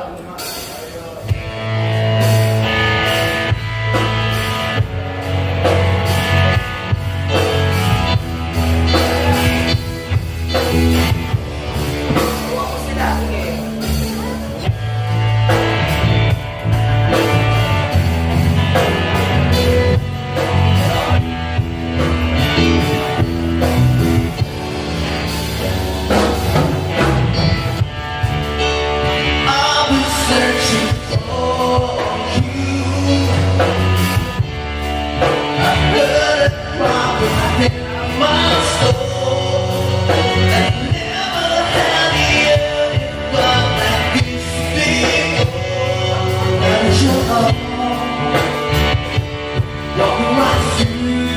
Tama. you.